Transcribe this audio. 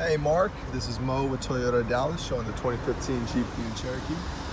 Hey Mark, this is Mo with Toyota Dallas showing the 2015 Jeep Grand Cherokee.